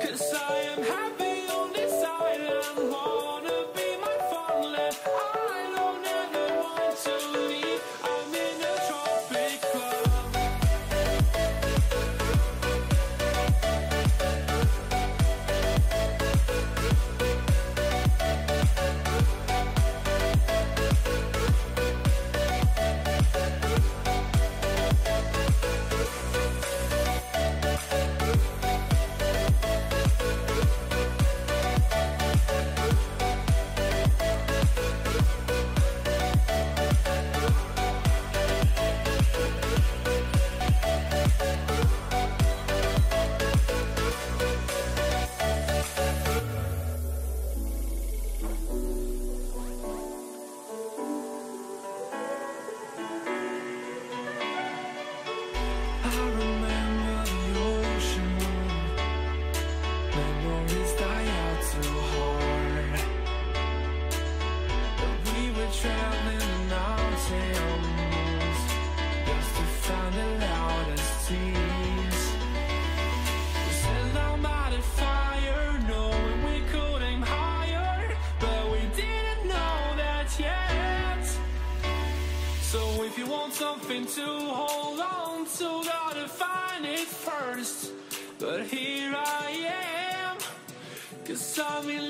Cause I am happy. But here I am, cause I'm in love.